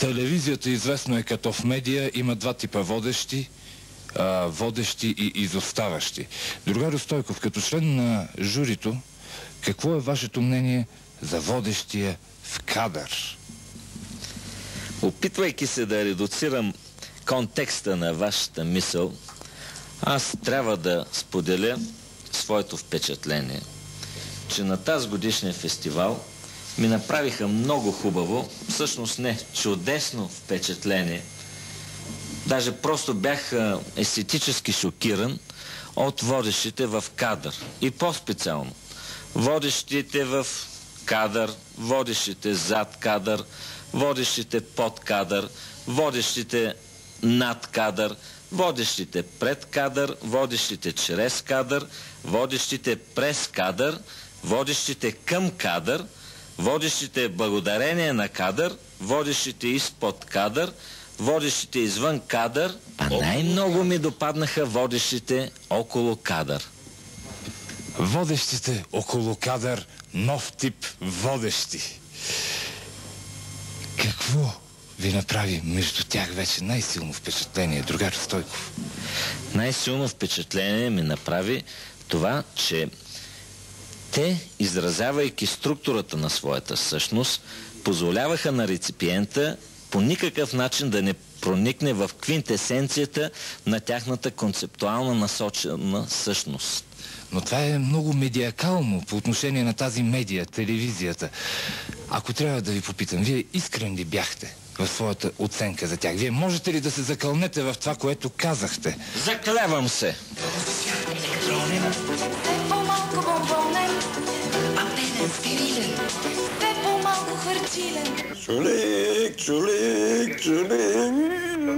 Телевизията известно е като в медия, има два типа водещи, а, водещи и изоставащи. Другаро Стойков, като член на журито, какво е вашето мнение за водещия в кадър? Опитвайки се да редуцирам контекста на вашата мисъл, аз трябва да споделя своето впечатление, че на тази годишния фестивал ми направиха много хубаво, всъщност не, чудесно впечатление. Даже просто бях естетически шокиран от водещите в кадър. И по-специално, водещите в кадър, водещите зад кадър, водещите под кадър, водещите над кадър, водещите пред кадър, водещите чрез кадър, водещите през кадър, водещите към кадър, водещите благодарение на кадър, водещите изпод кадър, водещите извън кадър, а най-много ми допаднаха водещите около кадър. Водещите около кадър, нов тип водещи. Какво ви направи между тях вече най-силно впечатление, другар Стойков? Най-силно впечатление ми направи това, че те, изразявайки структурата на своята същност, позволяваха на реципиента по никакъв начин да не проникне в квинтесенцията на тяхната концептуална насочена същност. Но това е много медиакално по отношение на тази медия, телевизията. Ако трябва да ви попитам, вие искрен ли бяхте в своята оценка за тях? Вие можете ли да се закълнете в това, което казахте? Заклевам се! Чулик, чулик, чулик.